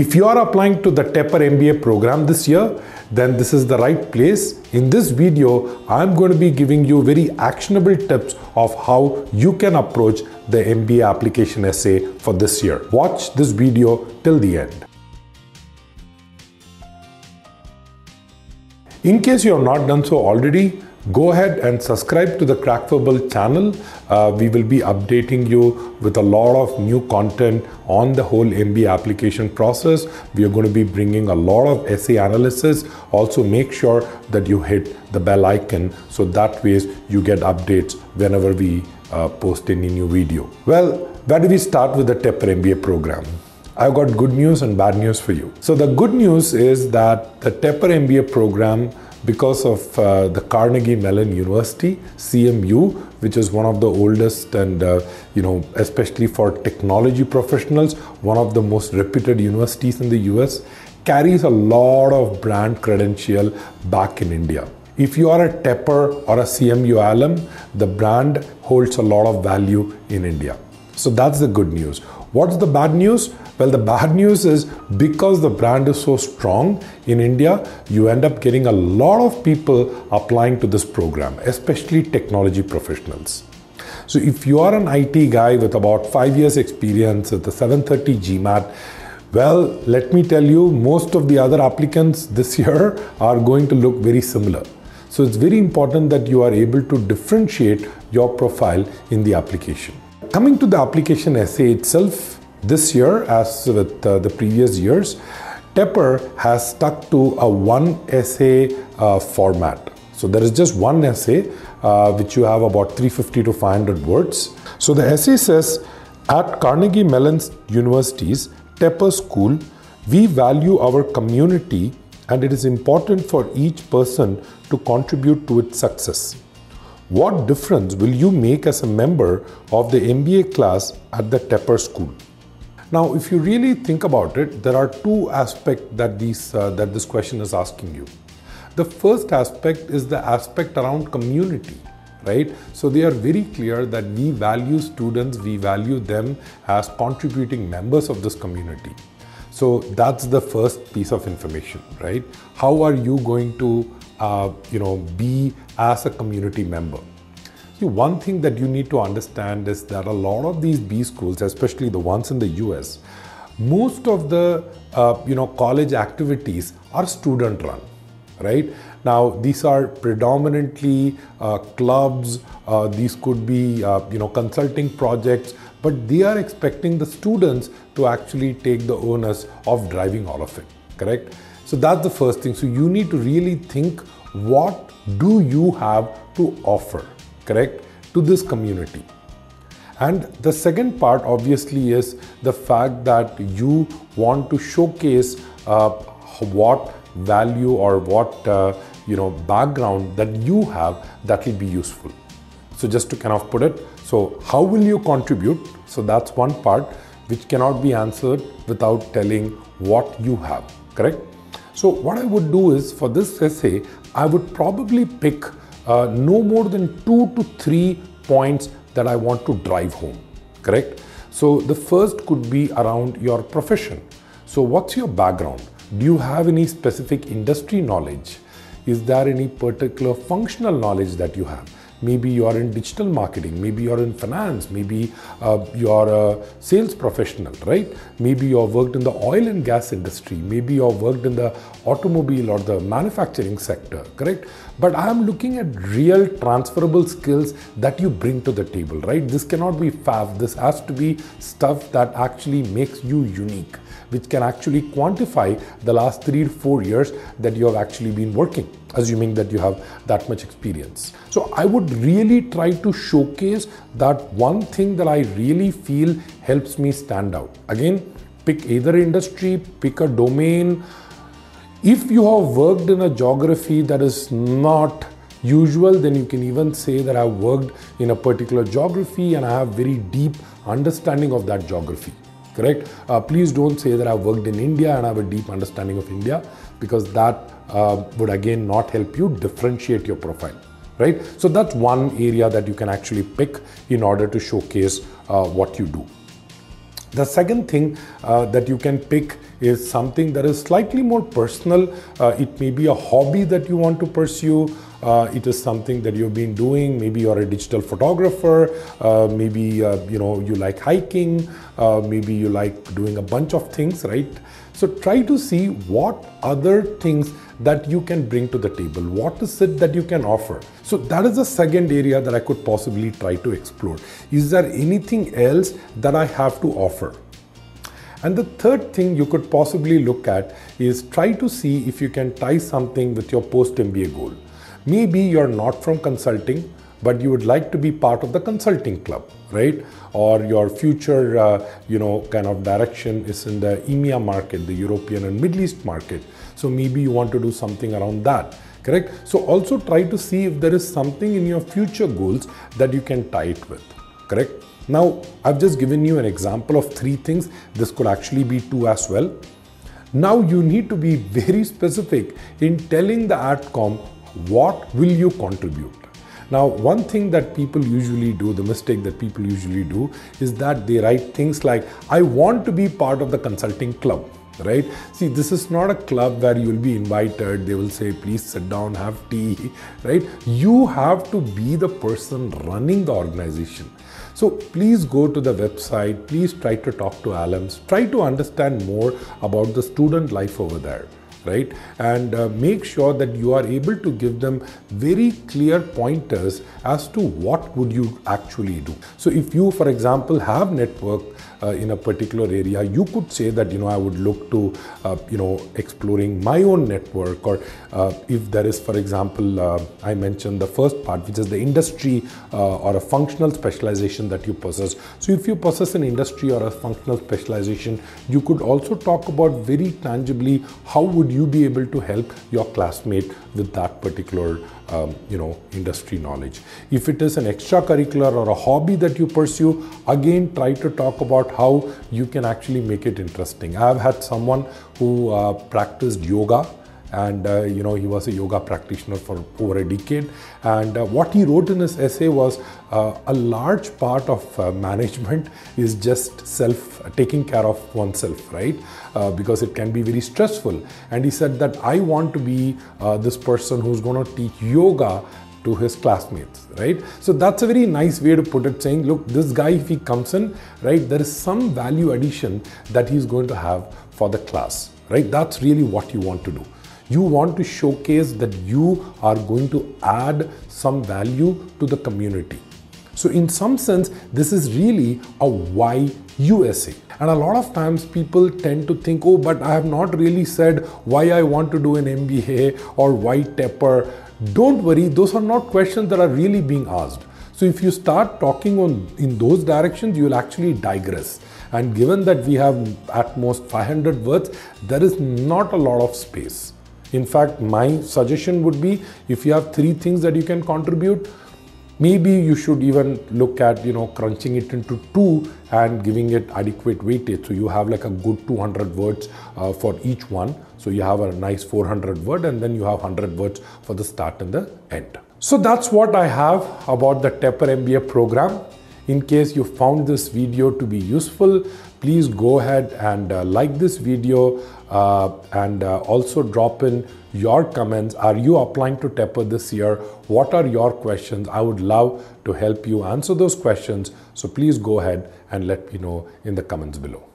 If you are applying to the Tepper MBA program this year, then this is the right place. In this video, I'm going to be giving you very actionable tips of how you can approach the MBA application essay for this year. Watch this video till the end. In case you have not done so already, go ahead and subscribe to the Crack Verbal channel. Uh, we will be updating you with a lot of new content on the whole MBA application process. We are going to be bringing a lot of essay analysis. Also, make sure that you hit the bell icon so that ways you get updates whenever we uh, post any new video. Well, where do we start with the Tepper MBA program? I've got good news and bad news for you. So, the good news is that the Tepper MBA program, because of uh, the Carnegie Mellon University, CMU, which is one of the oldest and, uh, you know, especially for technology professionals, one of the most reputed universities in the US, carries a lot of brand credential back in India. If you are a Tepper or a CMU alum, the brand holds a lot of value in India. So that's the good news. What's the bad news? Well, the bad news is because the brand is so strong in India, you end up getting a lot of people applying to this program, especially technology professionals. So if you are an IT guy with about five years experience with the 730 GMAT, well, let me tell you, most of the other applicants this year are going to look very similar. So it's very important that you are able to differentiate your profile in the application. Coming to the application essay itself, this year, as with uh, the previous years, Tepper has stuck to a one essay uh, format. So there is just one essay uh, which you have about 350 to 500 words. So the essay says at Carnegie Mellon University's Tepper School, we value our community and it is important for each person to contribute to its success. What difference will you make as a member of the MBA class at the Tepper School? Now, if you really think about it, there are two aspects that, these, uh, that this question is asking you. The first aspect is the aspect around community, right? So they are very clear that we value students, we value them as contributing members of this community. So that's the first piece of information, right? How are you going to, uh, you know, be as a community member? One thing that you need to understand is that a lot of these B schools, especially the ones in the US, most of the uh, you know college activities are student run, right? Now these are predominantly uh, clubs. Uh, these could be uh, you know consulting projects, but they are expecting the students to actually take the onus of driving all of it. Correct? So that's the first thing. So you need to really think what do you have to offer correct, to this community. And the second part obviously is the fact that you want to showcase uh, what value or what uh, you know background that you have that will be useful. So just to kind of put it, so how will you contribute? So that's one part which cannot be answered without telling what you have, correct? So what I would do is for this essay, I would probably pick uh, no more than two to three points that I want to drive home, correct? So the first could be around your profession. So what's your background? Do you have any specific industry knowledge? Is there any particular functional knowledge that you have? Maybe you are in digital marketing, maybe you're in finance, maybe uh, you're a sales professional, right? Maybe you've worked in the oil and gas industry, maybe you've worked in the automobile or the manufacturing sector, correct? But I'm looking at real transferable skills that you bring to the table, right? This cannot be fab, this has to be stuff that actually makes you unique, which can actually quantify the last three to four years that you have actually been working assuming that you have that much experience. So I would really try to showcase that one thing that I really feel helps me stand out. Again, pick either industry, pick a domain. If you have worked in a geography that is not usual, then you can even say that I've worked in a particular geography and I have very deep understanding of that geography correct? Uh, please don't say that I've worked in India and I have a deep understanding of India because that uh, would again not help you differentiate your profile, right? So that's one area that you can actually pick in order to showcase uh, what you do. The second thing uh, that you can pick is something that is slightly more personal. Uh, it may be a hobby that you want to pursue. Uh, it is something that you've been doing. Maybe you're a digital photographer. Uh, maybe uh, you know you like hiking. Uh, maybe you like doing a bunch of things, right? So try to see what other things that you can bring to the table. What is it that you can offer? So that is the second area that I could possibly try to explore. Is there anything else that I have to offer? And the third thing you could possibly look at is try to see if you can tie something with your post MBA goal. Maybe you're not from consulting, but you would like to be part of the consulting club, right? Or your future, uh, you know, kind of direction is in the EMEA market, the European and Middle East market. So maybe you want to do something around that, correct? So also try to see if there is something in your future goals that you can tie it with, correct? Now, I've just given you an example of three things. This could actually be two as well. Now you need to be very specific in telling the AdCom what will you contribute. Now, one thing that people usually do, the mistake that people usually do, is that they write things like, I want to be part of the consulting club right see this is not a club where you will be invited they will say please sit down have tea right you have to be the person running the organization so please go to the website. Please try to talk to alums try to understand more about the student life over there right? And uh, make sure that you are able to give them very clear pointers as to what would you actually do. So if you for example have network uh, in a particular area you could say that you know i would look to uh, you know exploring my own network or uh, if there is for example uh, i mentioned the first part which is the industry uh, or a functional specialization that you possess. So if you possess an industry or a functional specialization you could also talk about very tangibly how would you be able to help your classmate with that particular um, you know industry knowledge? If it is an extracurricular or a hobby that you pursue again try to talk about how you can actually make it interesting. I've had someone who uh, practiced yoga and uh, you know he was a yoga practitioner for over a decade. And uh, what he wrote in his essay was uh, a large part of uh, management is just self taking care of oneself right? Uh, because it can be very stressful. And he said that i want to be uh, this person who's going to teach yoga to his classmates right so that's a very nice way to put it saying look this guy if he comes in right there is some value addition that he's going to have for the class right that's really what you want to do you want to showcase that you are going to add some value to the community. So, in some sense, this is really a why USA. And a lot of times people tend to think, oh, but I have not really said why I want to do an MBA or why Tepper. Don't worry, those are not questions that are really being asked. So if you start talking on in those directions, you will actually digress. And given that we have at most 500 words, there is not a lot of space. In fact, my suggestion would be if you have three things that you can contribute, maybe you should even look at you know crunching it into two and giving it adequate weightage so you have like a good 200 words uh, for each one. So you have a nice 400 word and then you have 100 words for the start and the end. So that's what i have about the tepper mba program in case you found this video to be useful please go ahead and uh, like this video uh, and uh, also drop in your comments. Are you applying to Tepper this year? What are your questions? I would love to help you answer those questions. So please go ahead and let me know in the comments below.